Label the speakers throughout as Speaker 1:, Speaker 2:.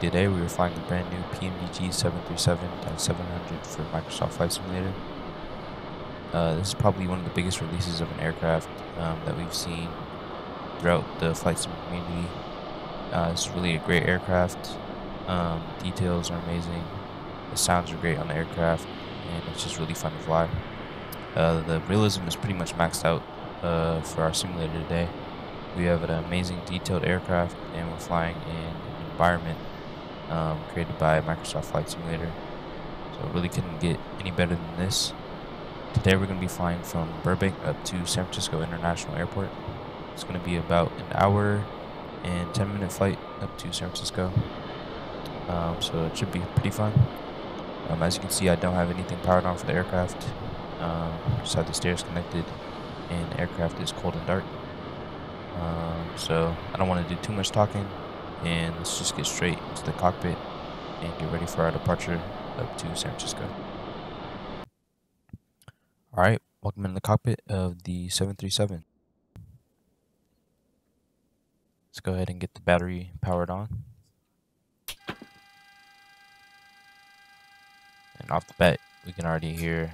Speaker 1: today we were flying the brand new PMDG 737-700 for Microsoft Flight Simulator. Uh, this is probably one of the biggest releases of an aircraft um, that we've seen throughout the flight sim community. Uh, it's really a great aircraft. Um, details are amazing. The sounds are great on the aircraft, and it's just really fun to fly. Uh, the realism is pretty much maxed out uh, for our simulator today. We have an amazing detailed aircraft, and we're flying in an environment um, created by Microsoft Flight Simulator. So it really couldn't get any better than this. Today we're going to be flying from Burbank up to San Francisco International Airport. It's going to be about an hour and 10 minute flight up to San Francisco. Um, so it should be pretty fun. Um, as you can see, I don't have anything powered on for the aircraft. Um, just have the stairs connected, and the aircraft is cold and dark. Um, so I don't want to do too much talking, and let's just get straight into the cockpit and get ready for our departure up to San Francisco. All right, welcome in the cockpit of the 737. Let's go ahead and get the battery powered on. And off the bat, we can already hear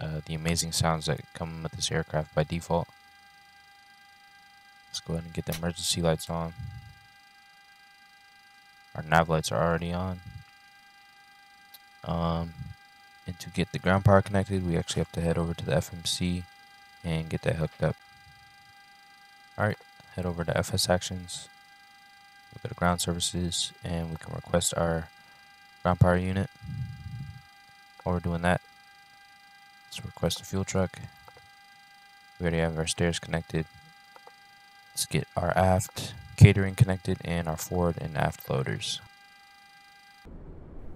Speaker 1: uh, the amazing sounds that come with this aircraft by default. Let's go ahead and get the emergency lights on. Our nav lights are already on. Um, and to get the ground power connected, we actually have to head over to the FMC and get that hooked up. Alright, head over to FS Actions. We go to Ground Services and we can request our ground power unit. While we're doing that, let's request a fuel truck. We already have our stairs connected. Let's get our aft catering connected and our forward and aft loaders.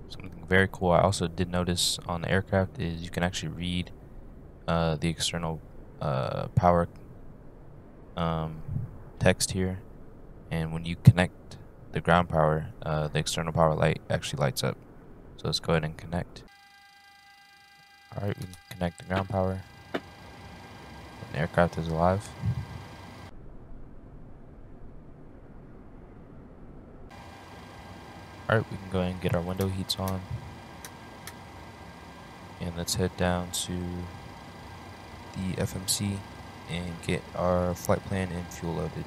Speaker 1: Something very cool I also did notice on the aircraft is you can actually read uh, the external uh, power um, text here. And when you connect the ground power uh, the external power light actually lights up. So let's go ahead and connect. Alright we can connect the ground power the aircraft is alive Alright, we can go ahead and get our window heats on. And let's head down to the FMC and get our flight plan and fuel loaded.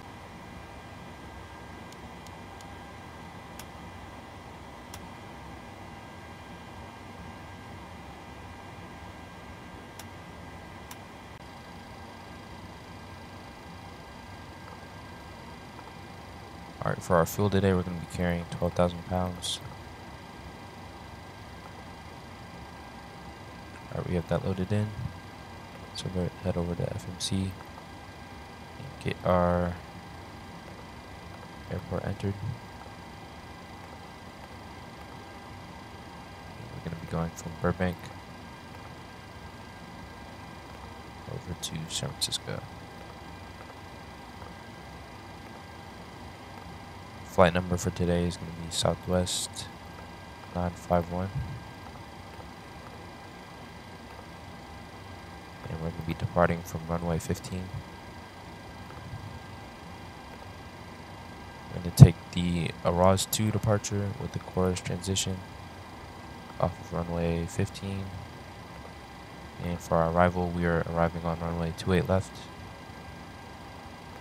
Speaker 1: Alright, for our fuel today, we're going to be carrying 12,000 pounds. Alright, we have that loaded in. So we're going to head over to FMC and get our airport entered. We're going to be going from Burbank over to San Francisco. Flight number for today is going to be Southwest 951. And we're going to be departing from runway 15. We're going to take the AROS 2 departure with the chorus transition off of runway 15. And for our arrival, we are arriving on runway 28 left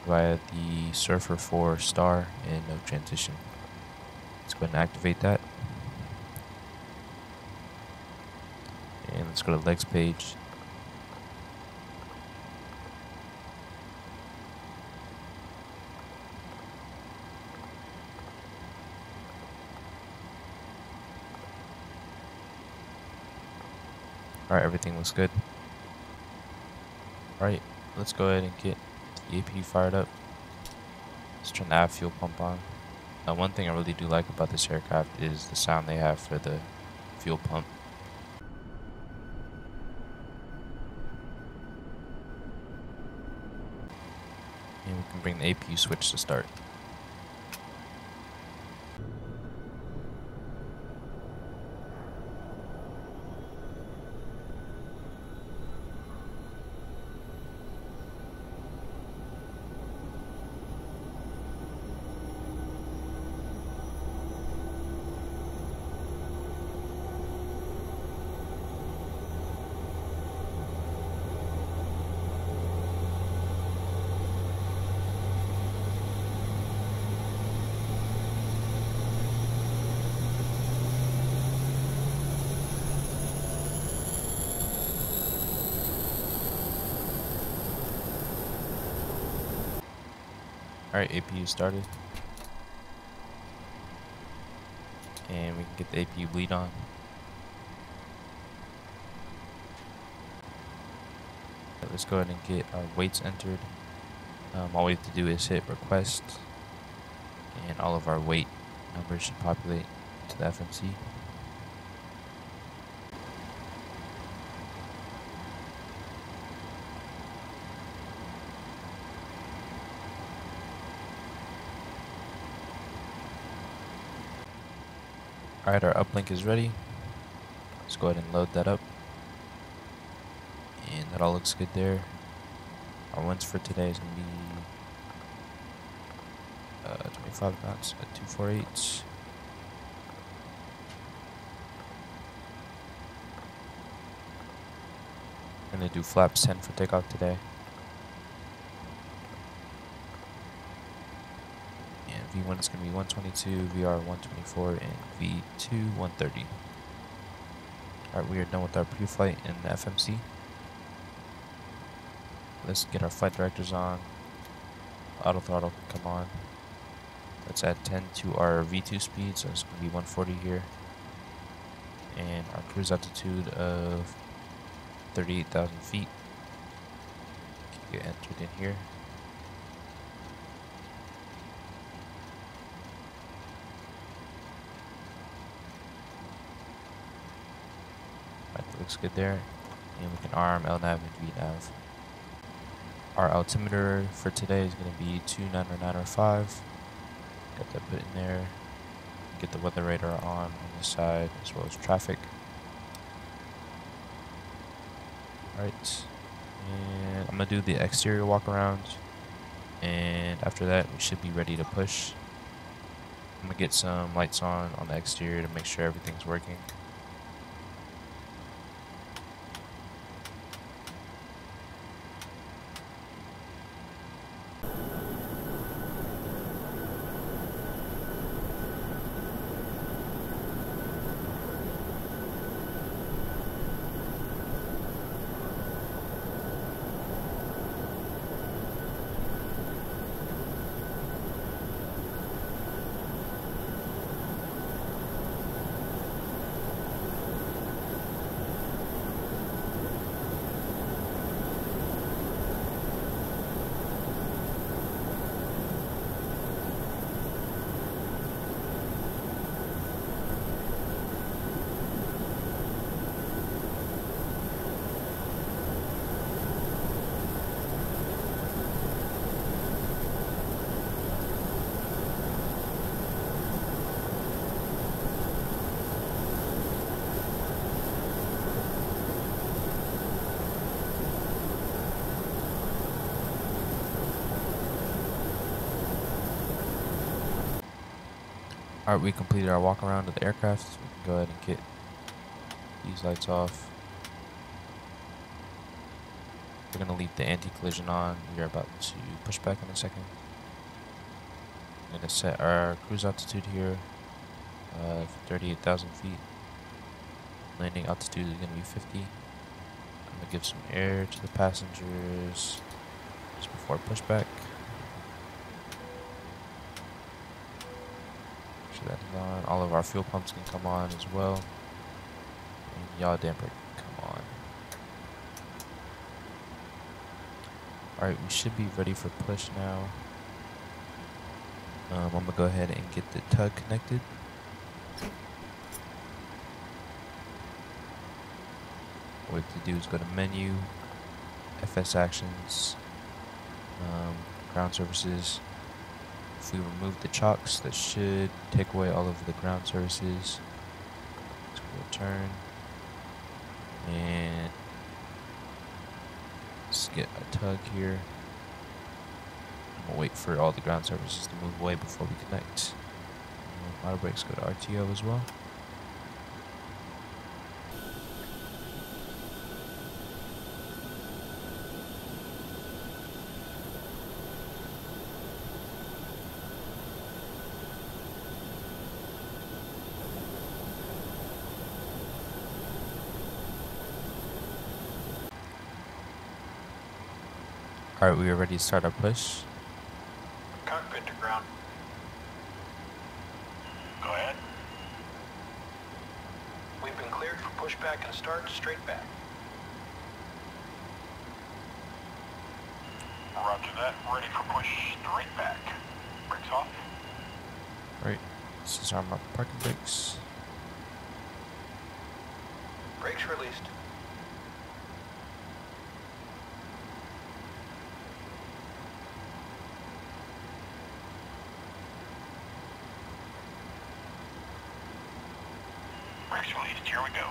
Speaker 1: via the SERFR 4 star and no transition. Let's go ahead and activate that. And let's go to the legs page. Alright, everything looks good. Alright, let's go ahead and get AP fired up. Let's turn the fuel pump on. Now one thing I really do like about this aircraft is the sound they have for the fuel pump. And we can bring the APU switch to start. Alright, APU started. And we can get the APU bleed on. let's go ahead and get our weights entered. Um, all we have to do is hit request and all of our weight numbers should populate to the FMC. Alright, our uplink is ready. Let's go ahead and load that up. And that all looks good there. Our winds for today is going to be uh, 25 knots at 248. I'm going to do flaps 10 for takeoff today. And V1 is going to be 122, VR 124, and V2 130. Alright, we are done with our pre-flight in the FMC. Let's get our flight directors on. Auto throttle, come on. Let's add 10 to our V2 speed, so it's going to be 140 here. And our cruise altitude of 38,000 feet. Get entered in here. That looks good there. And we can arm LNAV and VNAV. Our altimeter for today is going to be 29905. Got that put in there. Get the weather radar on on the side as well as traffic. Alright. And I'm going to do the exterior walk around. And after that, we should be ready to push. I'm going to get some lights on on the exterior to make sure everything's working. Alright, we completed our walk around of the aircraft. So we can go ahead and get these lights off. We're going to leave the anti-collision on. We are about to push back in a second. I'm going to set our cruise altitude here uh, 38,000 feet. Landing altitude is going to be 50. I'm going to give some air to the passengers just before pushback. That is on. All of our fuel pumps can come on as well. And yaw damper come on. Alright, we should be ready for push now. Um, I'm going to go ahead and get the tug connected. What we have to do is go to menu, FS actions, um, ground services, if we remove the chocks, that should take away all of the ground surfaces. Let's return. And let's get a tug here. I'm gonna wait for all the ground surfaces to move away before we connect. Auto brakes go to RTO as well. Alright, we are ready to start our push.
Speaker 2: Cockpit Victor ground.
Speaker 3: Go ahead.
Speaker 2: We've been cleared for pushback and start straight back.
Speaker 3: Roger that. Ready for push straight back. Brakes off.
Speaker 1: Right. This is our parking brakes.
Speaker 2: Brakes released.
Speaker 3: Brakes released. Here we go.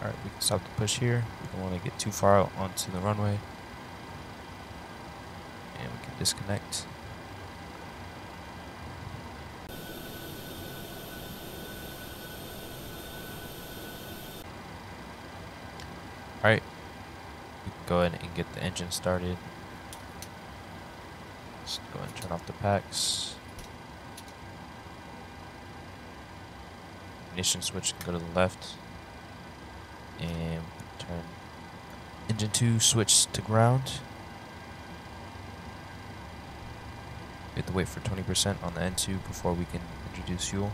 Speaker 1: Alright, we can stop the push here. We don't want to get too far out onto the runway. And we can disconnect. Alright, we can go ahead and get the engine started. Just go ahead and turn off the packs. Ignition switch can go to the left and turn engine 2 switch to ground. We have to wait for 20% on the N2 before we can introduce fuel.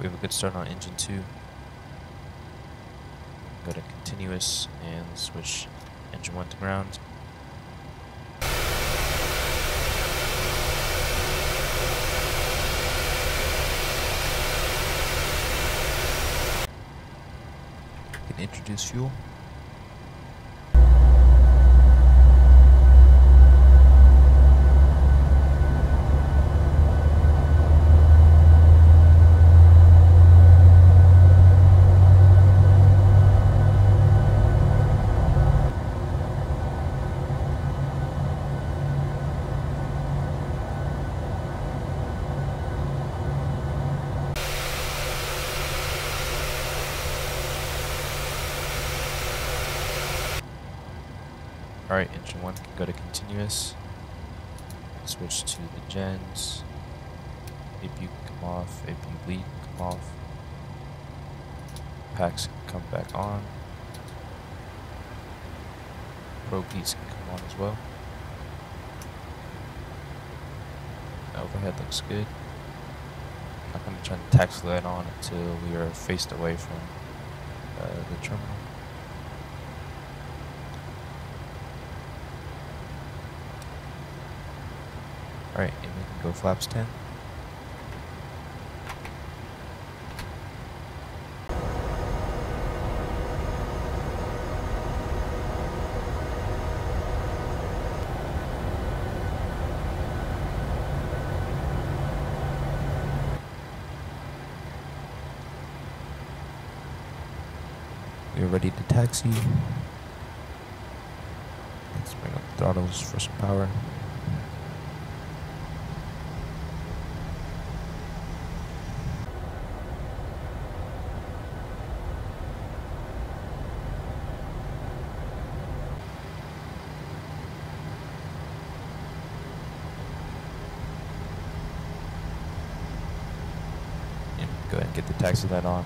Speaker 1: We have a good start on engine 2. Go to continuous and switch engine 1 to ground. Can introduce fuel. Alright, engine 1 can go to continuous. Switch to the gens. APU can come off, APU bleed can come off. Packs can come back on. Probe heats can come on as well. Overhead looks good. I'm going to turn the taxi light on until we are faced away from uh, the terminal. Alright, and we can go flaps 10. We are ready to taxi. Let's bring up the throttles for some power. And go ahead and get the text of that on.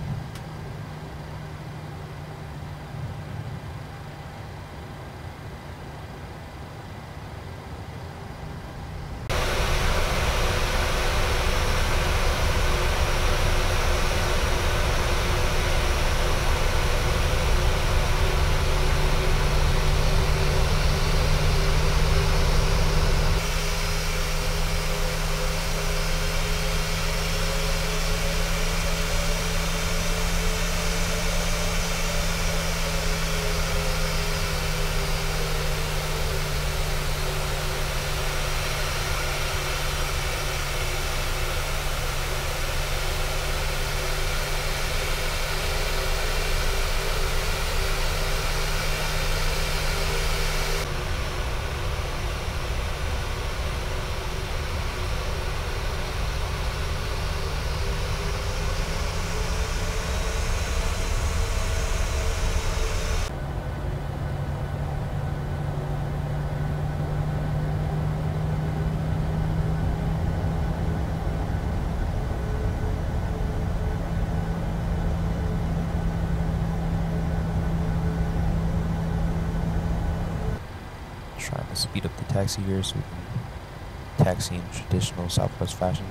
Speaker 1: Trying to speed up the taxi here so we can taxi in traditional Southwest fashion.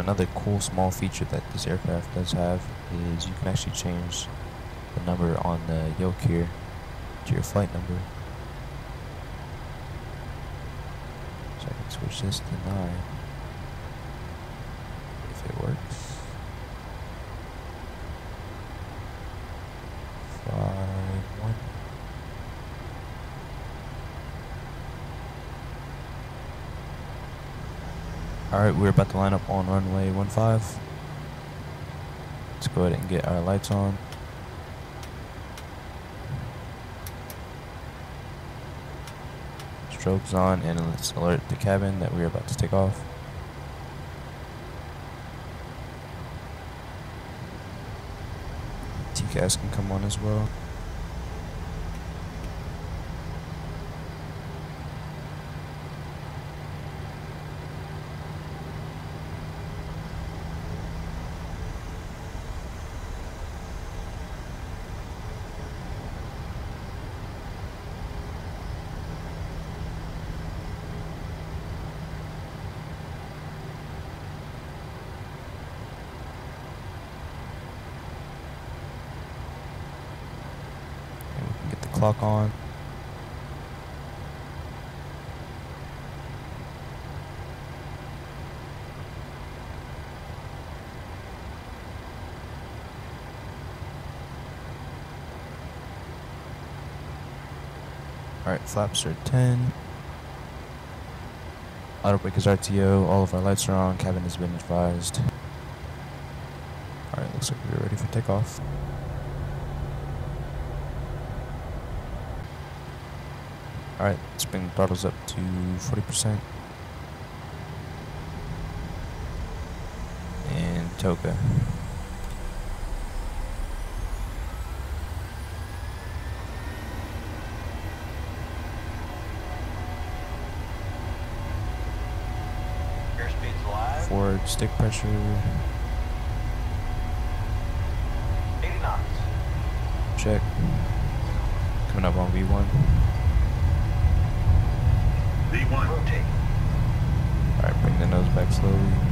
Speaker 1: Another cool small feature that this aircraft does have is you can actually change the number on the yoke here to your flight number. So I can switch this to 9 if it works. 5, 1. Alright, we're about to line up on runway 15. Let's go ahead and get our lights on. Strobes on and let's alert the cabin that we're about to take off. TCAS can come on as well. Clock on. Alright, flaps are 10. Auto brake is RTO, all of our lights are on, cabin has been advised. Alright, looks like we're ready for takeoff. Alright, let's bring the throttles up to 40%. And
Speaker 2: TOGA.
Speaker 1: Forward stick pressure.
Speaker 2: 80 knots.
Speaker 1: Check. Coming up on V1.
Speaker 3: V1.
Speaker 2: Rotate.
Speaker 1: Alright, bring the nose back slowly.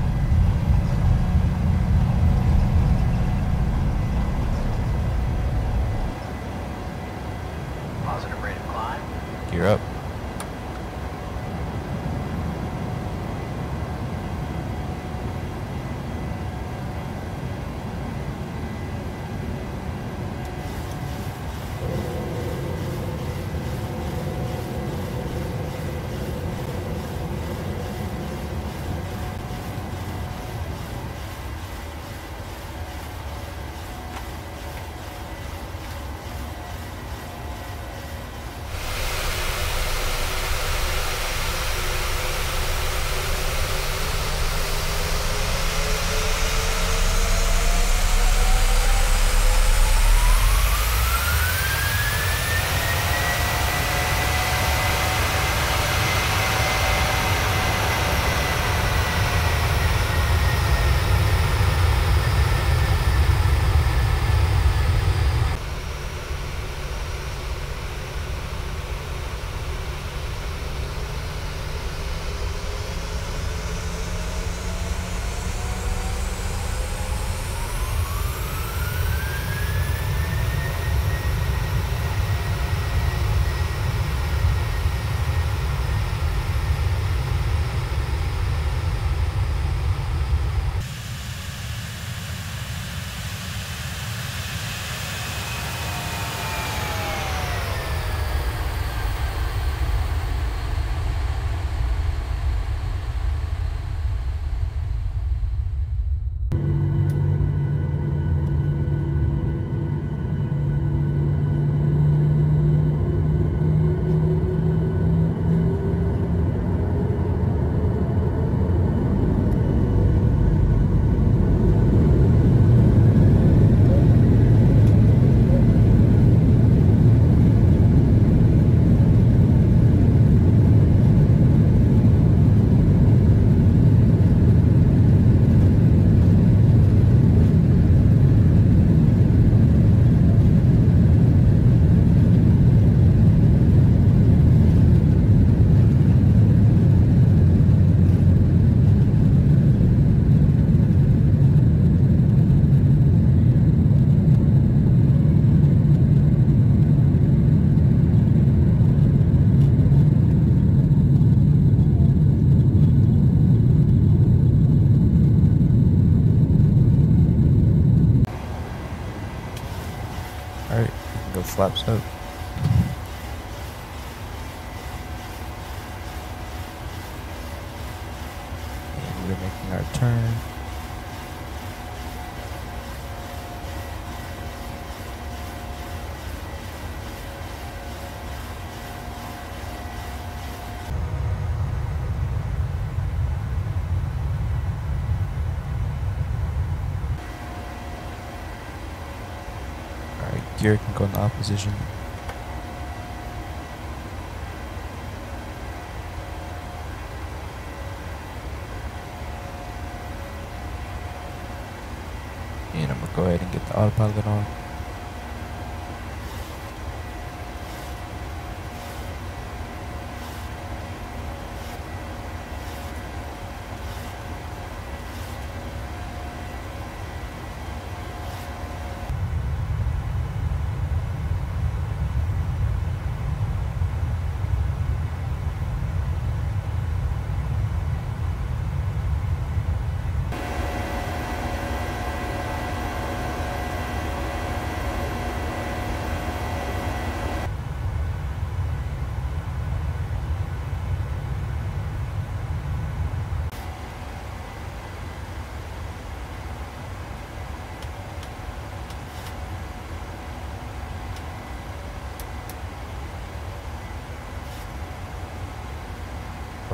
Speaker 1: Flaps up. And we're making our turn. Alright, gear opposition. And I'm gonna go ahead and get the autopilot on.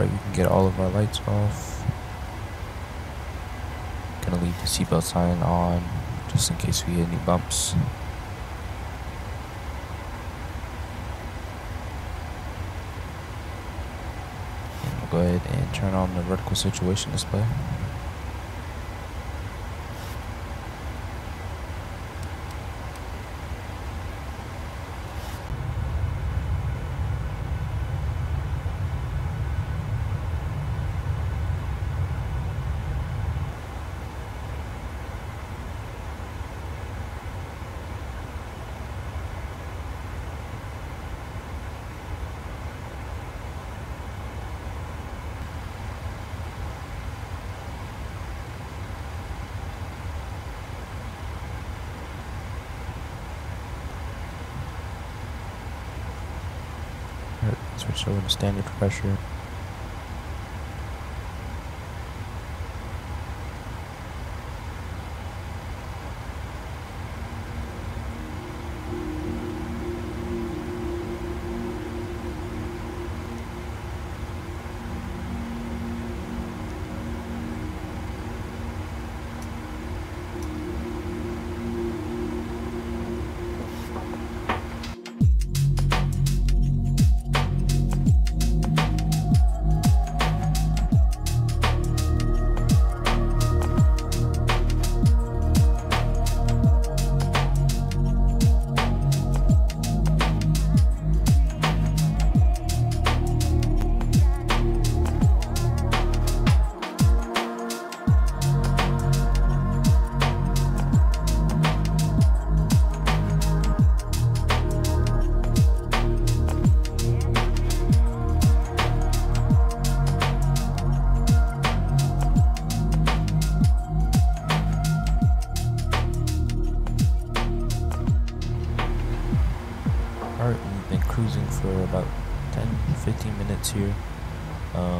Speaker 1: We can get all of our lights off. Gonna leave the seatbelt sign on just in case we hit any bumps. And we'll go ahead and turn on the vertical situation display. Alright, switch over to standard pressure.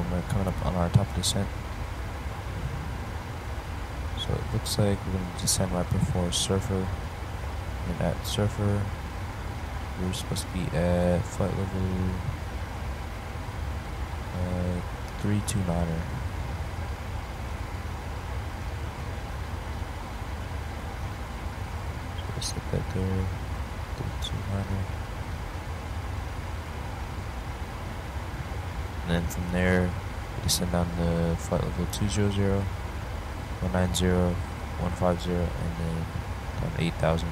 Speaker 1: Um, we're coming up on our top descent. So it looks like we're going to descend right before SERFR. And at SERFR, we're supposed to be at flight level uh, 329er. So set that there. 329er. And then from there, descend down to flight level 200, 190, 150, and then down to 8000.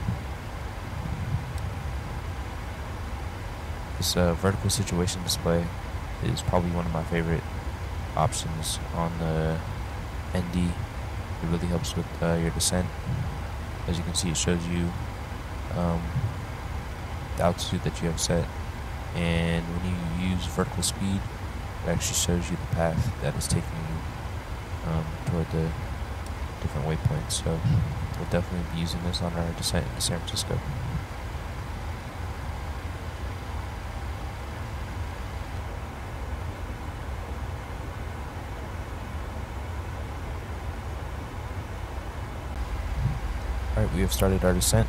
Speaker 1: This uh, vertical situation display is probably one of my favorite options on the ND. It really helps with uh, your descent. As you can see, it shows you um, the altitude that you have set. And when you use vertical speed, it actually shows you the path that is taking you um, toward the different waypoints. So we'll definitely be using this on our descent to San Francisco. Alright, we have started our descent.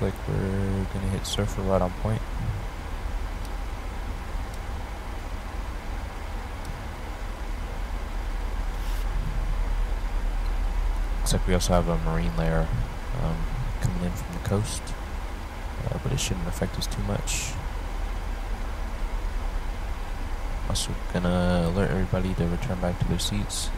Speaker 1: Looks like we're gonna hit SERFR right on point. Looks like we also have a marine layer um, coming in from the coast, uh, but it shouldn't affect us too much. Also gonna alert everybody to return back to their seats.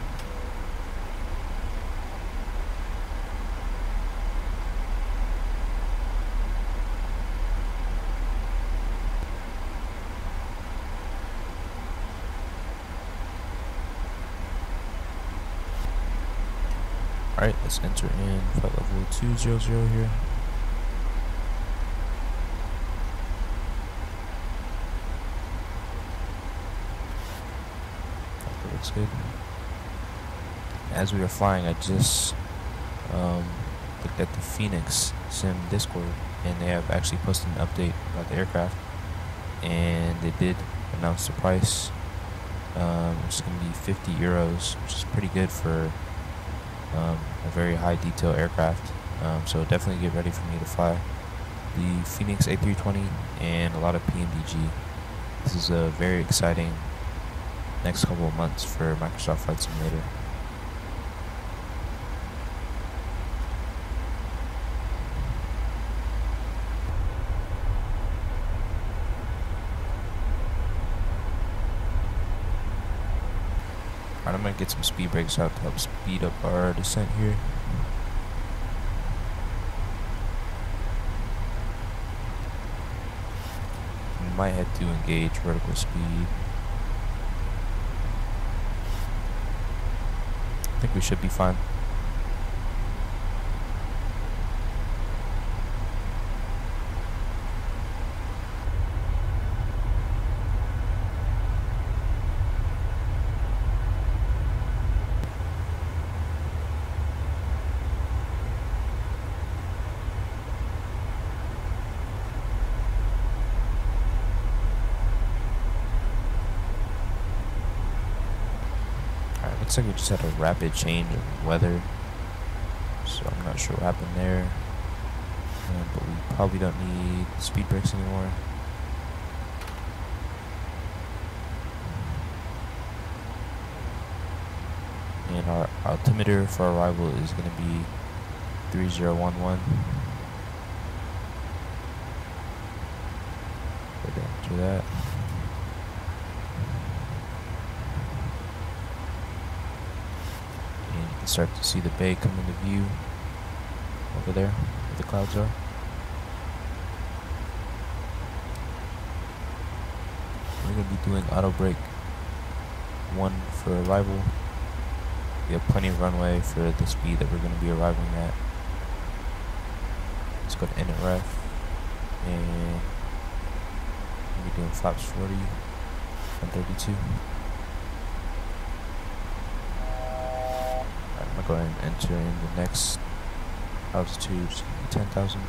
Speaker 1: Alright, let's enter in flight level 200 here. That looks good. As we were flying, I just um, looked at the Fenix Sim Discord, and they have actually posted an update about the aircraft, and they did announce the price. Um, it's going to be 50 euros, which is pretty good for um, a very high detail aircraft. Um, so definitely get ready for me to fly the Fenix A320 and a lot of PMDG. This is a very exciting next couple of months for Microsoft Flight Simulator. I'm gonna get some speed brakes out to help speed up our descent here. Might have to engage vertical speed. I think we should be fine. Alright, looks like we just had a rapid change of weather. So I'm not sure what happened there. Uh, but we probably don't need speed brakes anymore. And our altimeter for arrival is going to be 3011. Go down to that. And you start to see the bay come into view over there where the clouds are. We're going to be doing auto brake one for arrival. We have plenty of runway for the speed that we're going to be arriving at. Let's go to init ref and we're doing flaps 40 and 32. I'm gonna go ahead and enter in the next altitude, 10,000.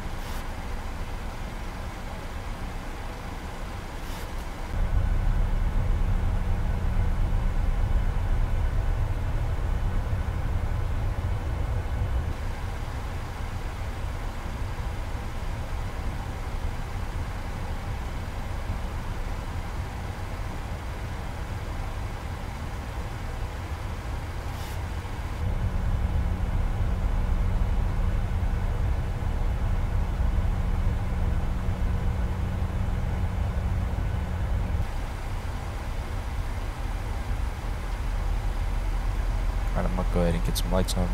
Speaker 1: Go ahead and get some lights on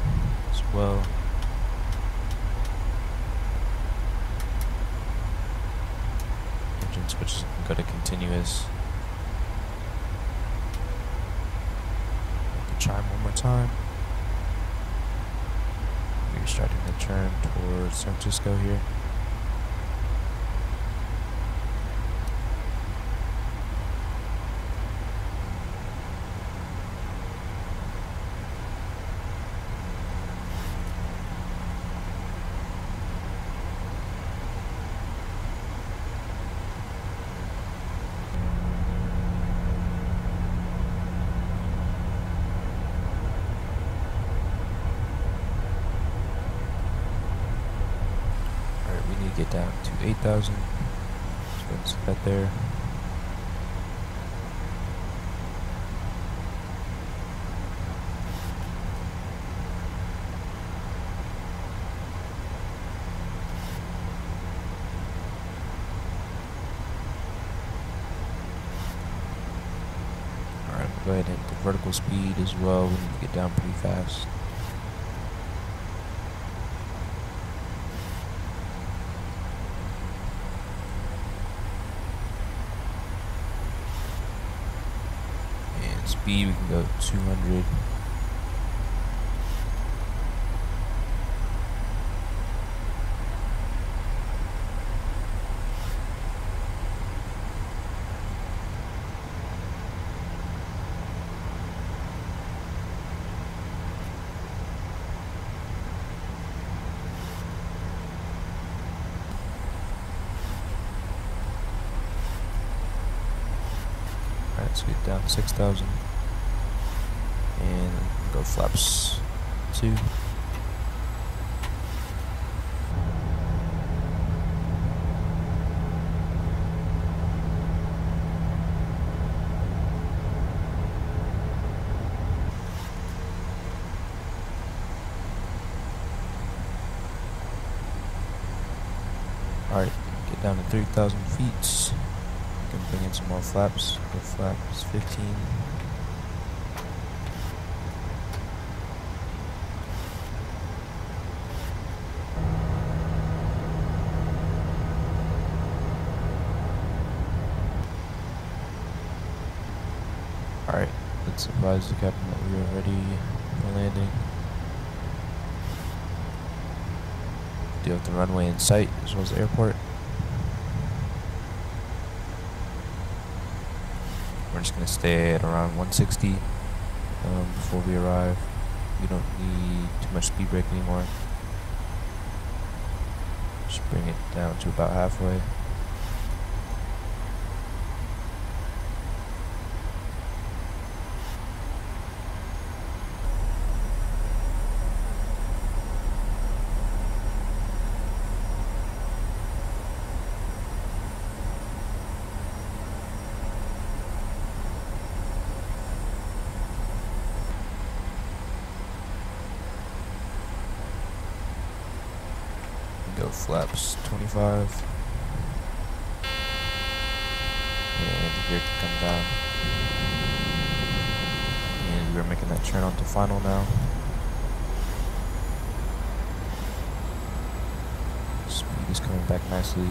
Speaker 1: as well. Engine switches can go to continuous. Chime one more time. We're starting to turn towards San Francisco here. down to 8,000. Just go and set that there. Alright, go ahead and the vertical speed as well. We need to get down pretty fast. Speed, we can go 200. Alright, let's get down 6,000. Flaps 2. Alright, get down to 3,000 feet. Can bring in some more flaps. Go flaps 15. Alright, let's advise the captain that we are ready for landing. Do have the runway in sight as well as the airport. We're just gonna stay at around 160 um, before we arrive. We don't need too much speed brake anymore. Just bring it down to about halfway. Go 25. And the gear come down. And we're making that turn onto final now. Speed is coming back nicely.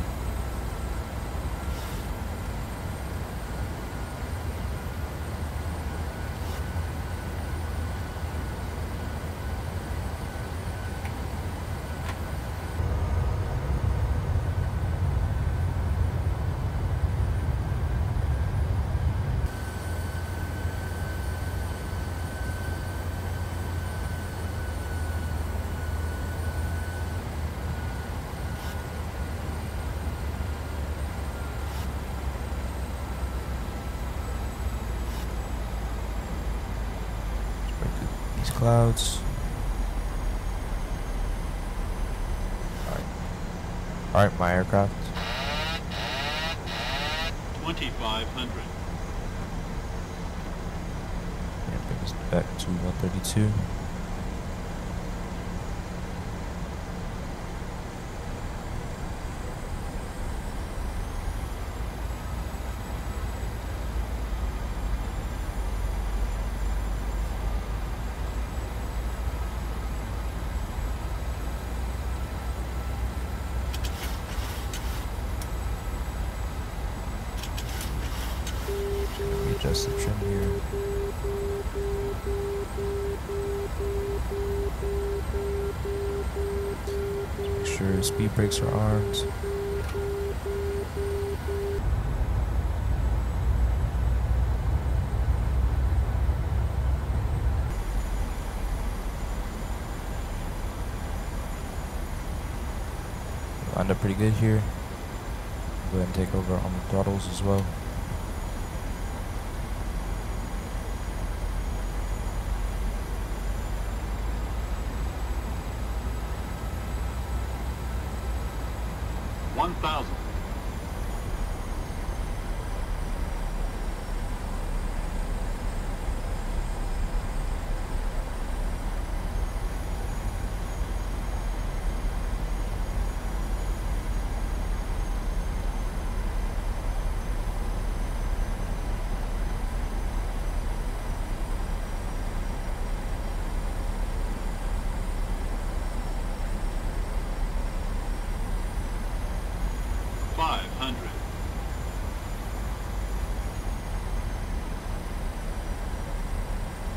Speaker 1: Let's break through these clouds. Alright. Alright, my aircraft.
Speaker 3: 2500.
Speaker 1: And bring us back to 132. Let me adjust the trim here. Make brakes are armed. Lined up pretty good here. Go ahead and take over on the throttles as well.
Speaker 4: hundred.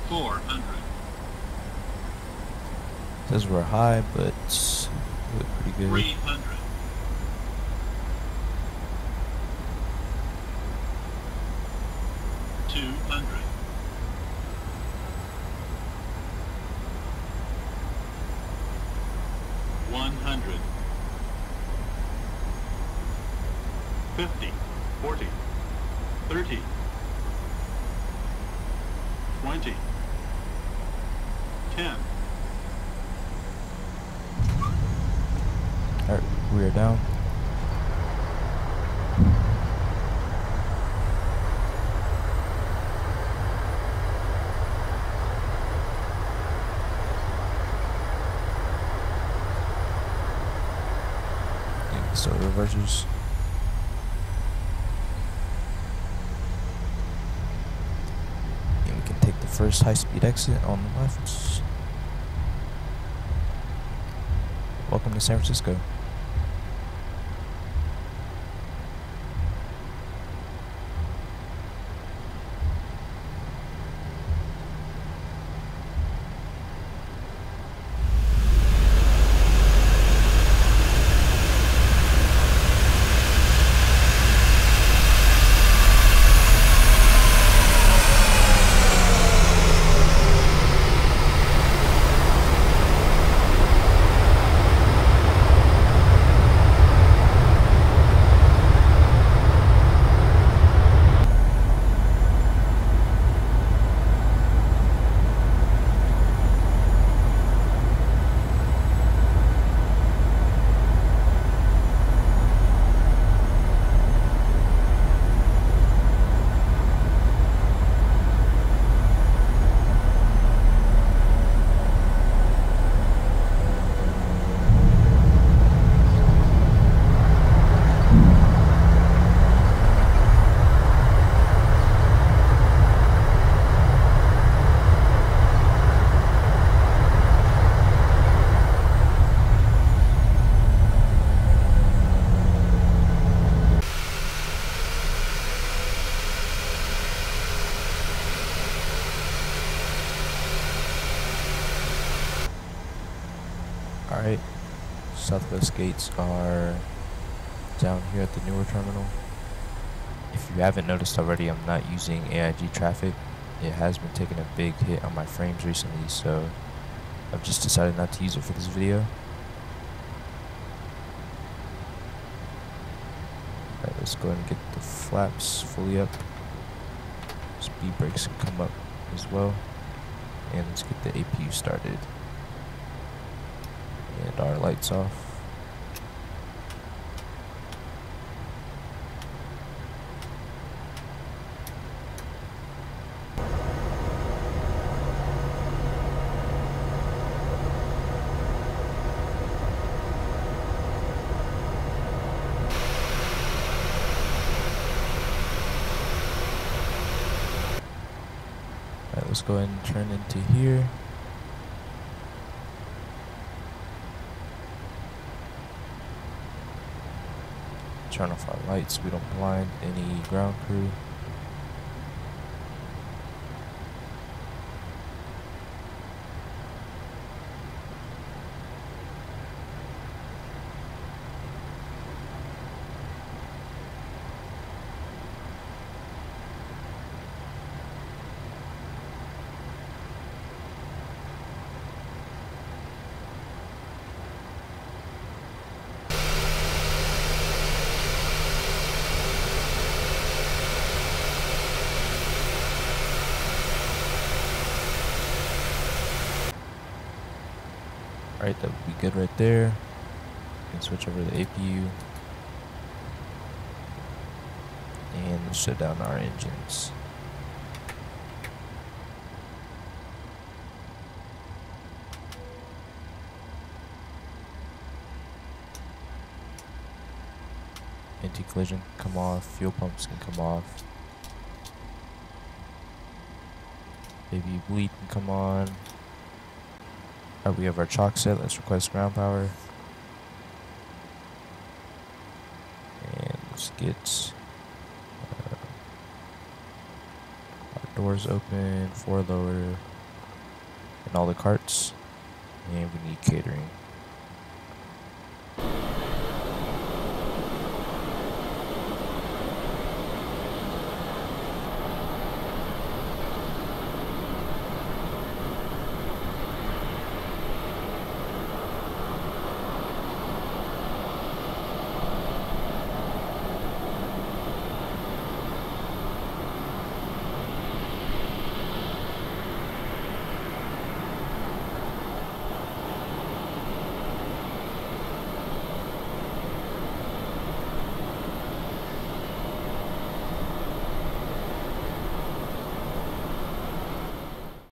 Speaker 4: Four hundred.
Speaker 1: Says we're high, but look pretty good.
Speaker 4: Three hundred. Two hundred. One hundred. Fifty. Forty. Thirty. Twenty. Ten.
Speaker 1: Alright, we are down. So reversers. And we can take the first high-speed exit on the left. Welcome to San Francisco. Alright, Gates are down here at the newer terminal. If you haven't noticed already, I'm not using AIG traffic. It has been taking a big hit on my frames recently, so I've just decided not to use it for this video. Alright, let's go ahead and get the flaps fully up. Speed brakes can come up as well. And let's get the APU started and our lights off. Alright, let's go ahead and turn into here. turn off our lights. We don't blind any ground crew. Alright, that would be good there. And switch over to the APU. And shut down our engines. Anti-collision come off, fuel pumps can come off. Maybe bleed can come on. Alright, we have our chocks set. Let's request ground power. And let's get uh, our doors open, four lower, and all the carts. And we need catering.